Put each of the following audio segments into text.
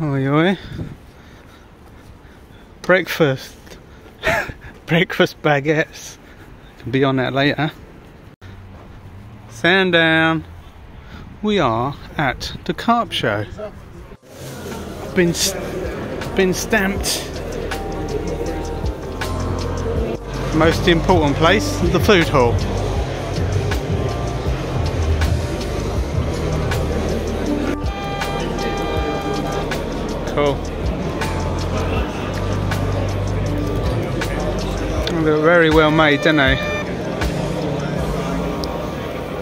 Oi oi. Breakfast. Breakfast baguettes. Can be on that later. Sandown. We are at the carp show. Been been stamped. Most important place, the food hall. Cool. They look very well made, don't they?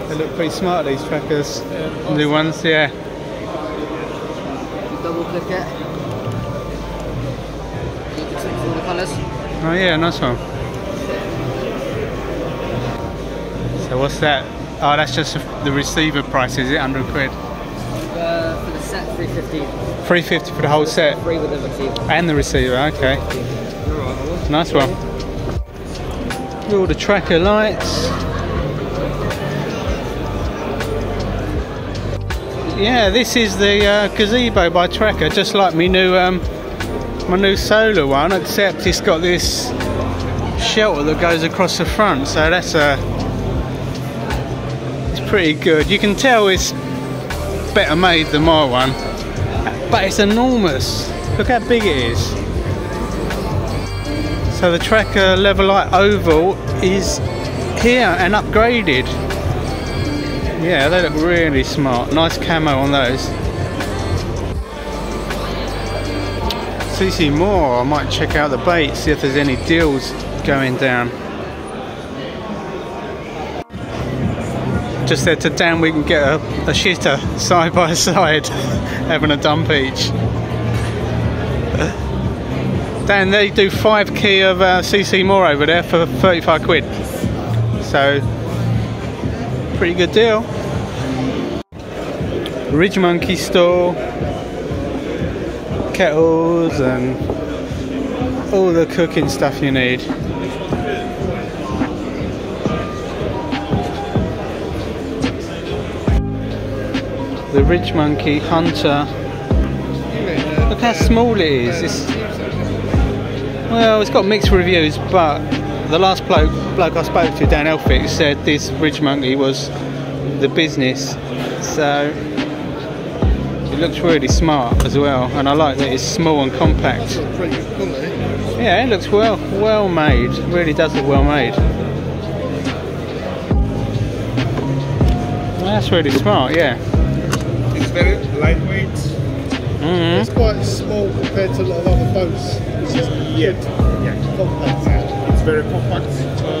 They look pretty smart, these Trakkers. New ones, yeah. Double click it. You can all the colours. Oh yeah, nice one. So what's that? Oh, that's just the receiver price, is it? 100 quid. Uh, for the set, 350. 350 for the whole set Free with the receiver. and the receiver, okay. Nice one. All the Trakker lights. Yeah, this is the uh, gazebo by Trakker, just like my new um, my new solar one, except it's got this shelter that goes across the front. So that's a it's pretty good. You can tell it's better made than my one, but it's enormous. Look how big it is. So the Trakker Levelite Oval is here and upgraded. Yeah, they look really smart. Nice camo on those. CC Moore, I might check out the bait, see if there's any deals going down. Just said to Dan we can get a, a shitter side by side, having a dump each. Dan, they do five key of uh, CC Moore over there for 35 quid. So, pretty good deal. Ridge Monkey store, kettles, and all the cooking stuff you need. The Ridge Monkey Hunter. Look how small it is. It's, well, it's got mixed reviews, but the last bloke, bloke I spoke to, Dan Elphick, said this Ridge Monkey was the business. So it looks really smart as well, and I like that it's small and compact. Yeah, it looks well, well made. Really does look well made. That's really smart, yeah. It's very lightweight. hmm It's quite small compared to a lot of other boats. It's just Yeah, yeah. compact. It's very compact. Uh,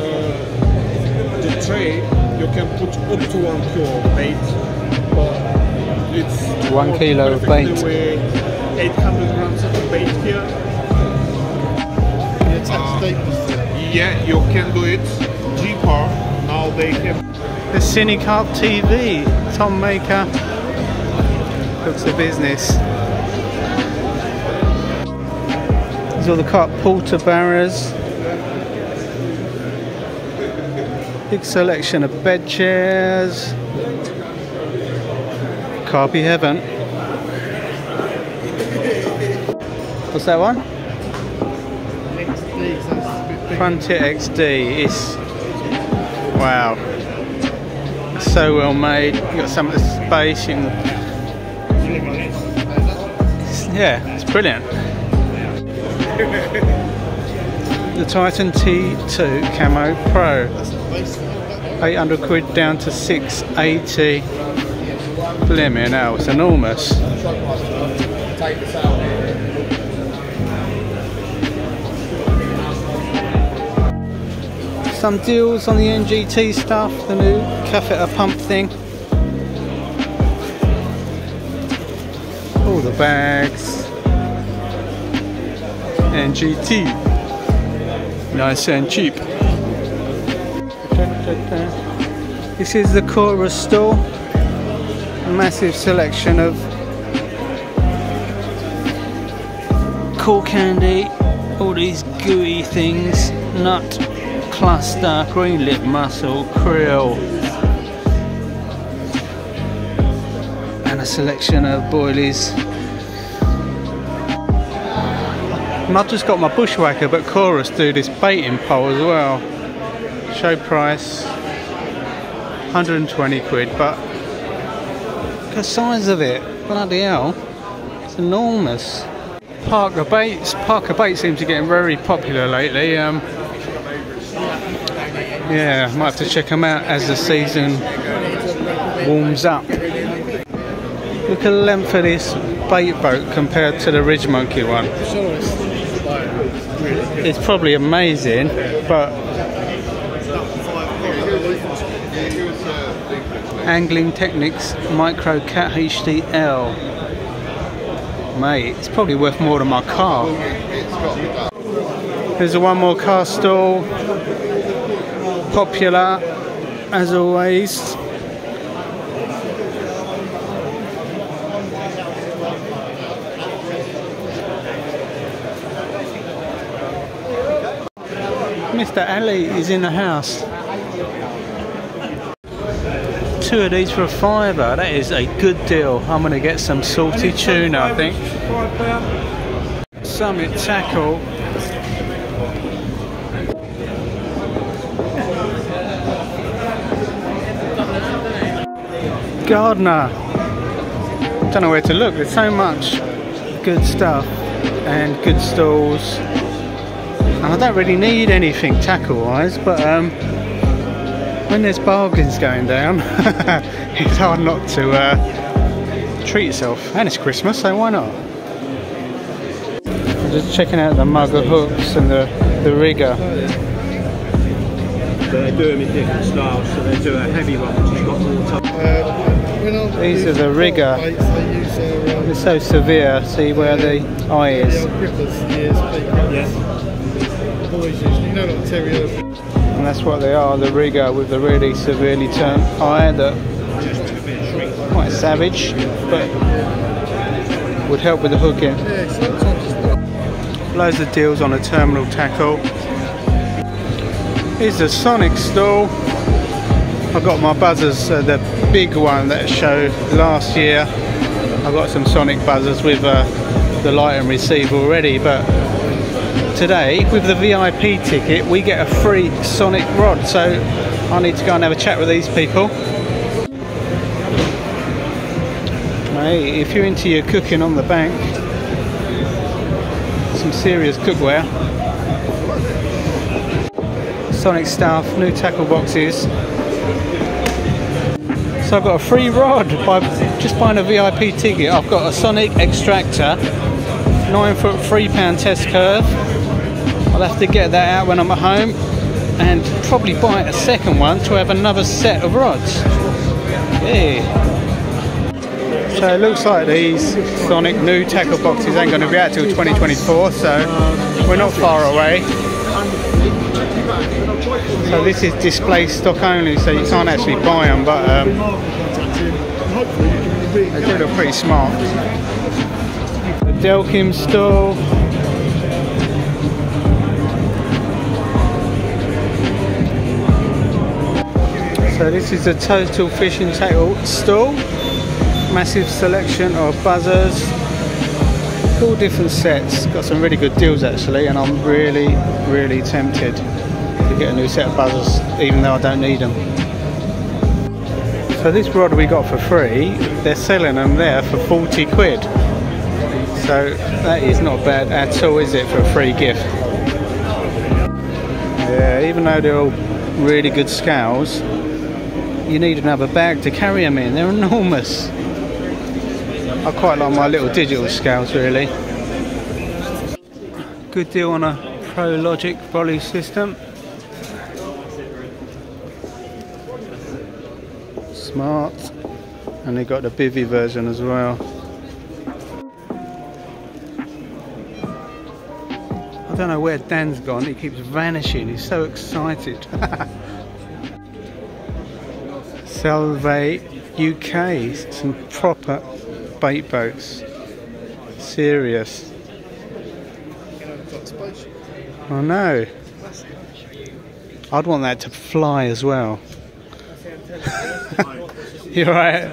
the tray you can put up to one kilo of bait, but it's One kilo of bait. 800 grams of bait here. The attack. Yeah, you can do it cheaper. Now they have The Cinecarp TV, Tom Maker. Looks the business. These are the carp porter barrows. Big selection of bed chairs. Carpy heaven. What's that one? Frontier XD is wow, so well made. You got some of the space. You can, yeah, it's brilliant. The Titan T2 Camo Pro, That's the base thing. 800 quid down to 680. Blimey, now it's enormous. Some deals on the NGT stuff, the new catheter pump thing. All and GT. Nice and cheap. This is the Chorus store. Massive selection of cool candy, all these gooey things, nut, cluster, green lip mussel, krill, and a selection of boilies. And I've just got my bushwhacker, but Chorus do this baiting pole as well. Show price 120 quid, but the size of it, bloody hell, it's enormous. Parker baits, Parker baits seems to be getting very popular lately. Um, yeah, might have to check them out as the season warms up. Look at the length of this bait boat compared to the Ridge Monkey one. It's probably amazing, but Angling Technics Micro Cat HDL. Mate, it's probably worth more than my car. There's a One More Cast stall. Popular, as always. Mr. Ali is in the house. Two of these for a fiver. That is a good deal. I'm going to get some salty tuna, I think. Summit tackle. Gardner. Don't know where to look. There's so much good stuff and good stalls. And I don't really need anything tackle wise, but um, when there's bargains going down, it's hard not to uh, treat yourself. And it's Christmas, so why not? Just checking out the Mugga hooks and the, the Rigga. They do them in different styles. So they do a heavy one, which has got more top. These are the Rigga. Baits, they use their, It's so severe, see where the eye is. old grippers, ESP. Yeah. Boys use, you know, like. And that's what they are, the Rigga with the really severely turned eye that quite savage, but would help with the hooking. Loads of deals on a terminal tackle. Here's the Sonik stall. I've got my buzzers, uh, the big one that showed last year. I've got some Sonik buzzers with uh, the light and receive already, but today with the VIP ticket we get a free Sonik rod, so I need to go and have a chat with these people. Hey, if you're into your cooking on the bank, some serious cookware. Sonik stuff, new tackle boxes. So I've got a free rod by just buying a VIP ticket. I've got a Sonik extractor, nine foot three pound test curve. I'll have to get that out when I'm at home and probably buy a second one to have another set of rods. Yeah. So it looks like these Sonik new tackle boxes ain't going to be out till 2024, so we're not far away. So this is display stock only, so you can't actually buy them, but um, they do look pretty smart. The Delkim stall. So this is a Total Fishing Tackle stall. Massive selection of buzzers, all different sets. Got some really good deals actually, and I'm really, really tempted to get a new set of buzzers, even though I don't need them. So this rod we got for free, they're selling them there for 40 quid. So that is not bad at all, is it, for a free gift? Yeah, even though they're all really good scales, you need another bag to carry them in. They're enormous. I quite like my little digital scales really. Good deal on a ProLogic volley system. Smart. And they got the bivy version as well. I don't know where Dan's gone, he keeps vanishing, he's so excited. Salve UK, some proper bait boats. Serious. I know. I'd want that to fly as well. You're right. I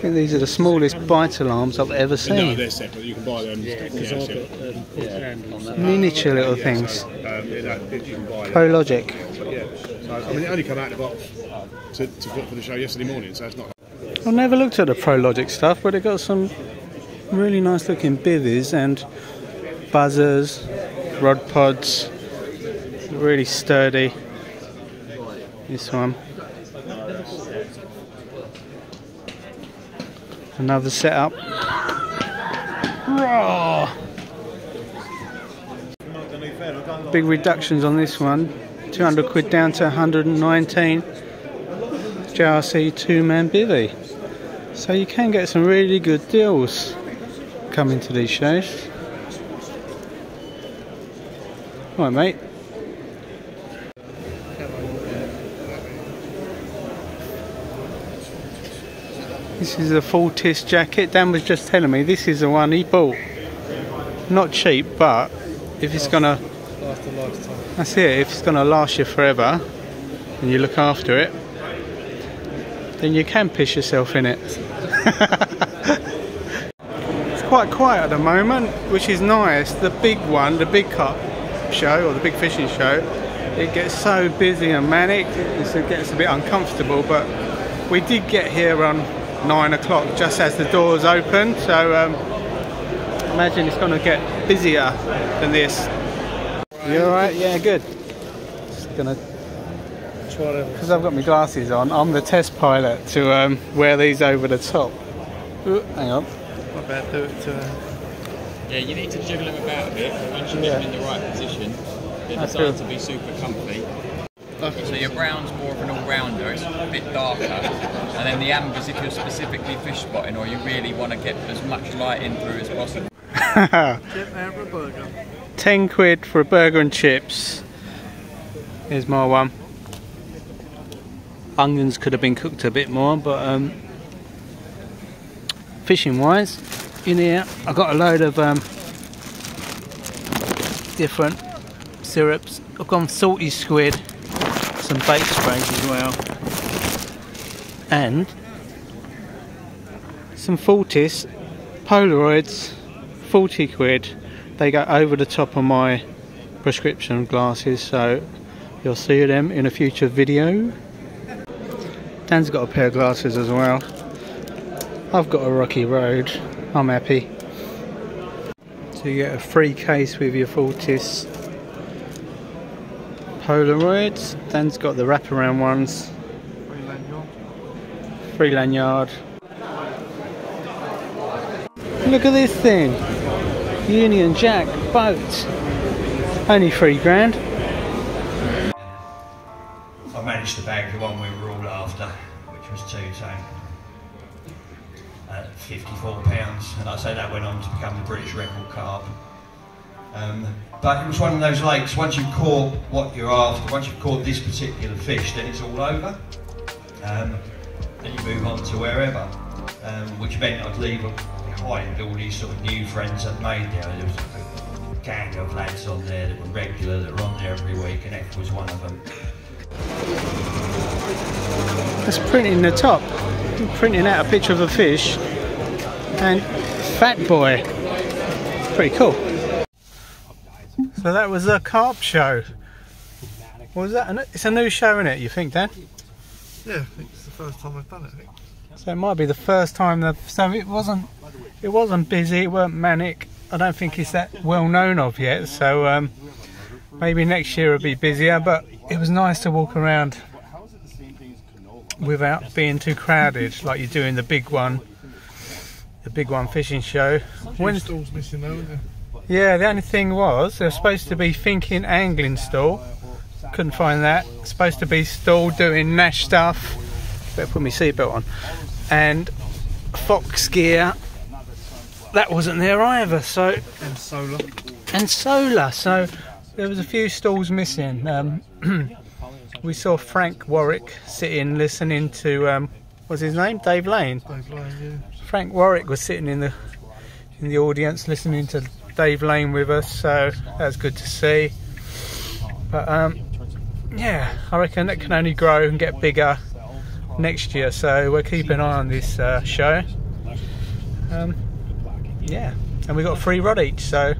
think these are the smallest bite alarms I've ever seen. No, seen. they're separate. You can buy them. Yeah, Because I've got um, full hand on that. Miniature little things. Um, yeah, that, you can buy. Prologic. So, I mean, it only come out of the box to, to for the show yesterday morning, so it's not. I've never looked at the Prologic stuff, but it got some really nice looking bivvies and buzzers, rod pods. Really sturdy. This one. Another setup. Raw. Big reductions on this one. 200 quid down to 119. JRC two man bivvy. So you can get some really good deals coming to these shows. Right, mate. This is a Fortis jacket. Dan was just telling me this is the one he bought. Not cheap, but if it's gonna. That's it. If it's gonna last you forever, and you look after it, then you can piss yourself in it. it's quite quiet at the moment, which is nice. The big one, the big cup show or the big fishing show, it gets so busy and manic, it gets a bit uncomfortable. But we did get here around nine o'clock, just as the doors opened. So um, imagine it's going to get busier than this. You all right? Yeah, good. Just gonna Try them. because I've got my glasses on, I'm the test pilot to um, wear these over the top. Ooh, hang on. Not bad. Do it to. Uh, Yeah, you need to jiggle them about a bit. Once you Yeah. get them in the right position, they're designed feel- to be super comfy. So your brown's more of an all-rounder, it's a bit darker. And then the ambers, if you're specifically fish spotting or you really want to get as much light in through as possible. 10 quid for a burger and chips. Here's my one. Onions could have been cooked a bit more, but um, fishing wise, in here I've got a load of um, different syrups. I've gone salty squid, some bait sprays as well, and some Fortis Polaroids, 40 quid. They go over the top of my prescription glasses, so you'll see them in a future video. Dan's got a pair of glasses as well. I've got a rocky road. I'm happy. So you get a free case with your Fortis Polaroids. Dan's got the wraparound ones. Free lanyard. Look at this thing. Union Jack boat. Only three grand. I managed to bag the one we were all after, which was two tone. At £54, and I'd say that went on to become the British record carp. Um, but it was one of those lakes, once you've caught what you're after, once you've caught this particular fish, then it's all over. Um, then you move on to wherever, um, which meant I'd leave behind all these sort of new friends I'd made there. There was a gang of lads on there that were regular, that were on there every week, and F was one of them. That's printing the top. Printing out a picture of a fish and Fat Boy. Pretty cool. So that was a carp show. What was that? It's a new show, isn't it? You think, Dan? yeah, I think it's the first time I've done it. So it might be the first time that. So it wasn't. It wasn't busy. It weren't manic. I don't think it's that well known of yet. So um, maybe next year it'll be busier. But it was nice to walk around without being too crowded, like you do in the big one, the big one fishing show. When When, stalls missing though, isn't there? yeah, the only thing was they're supposed to be thinking angling stall. Couldn't find that. Supposed to be stall doing Nash stuff. Better put my seatbelt on. And Fox gear. That wasn't there either. So And solar. and solar. So there was a few stalls missing. Um, we saw Frank Warwick sitting listening to um, what's his name? Dave Lane. Dave Lane, yeah. Frank Warwick was sitting in the in the audience listening to Dave Lane with us, so that was good to see. But um, yeah, I reckon that can only grow and get bigger next year. So we're keeping an eye on this uh, show. Um, yeah, and we got a free rod each. So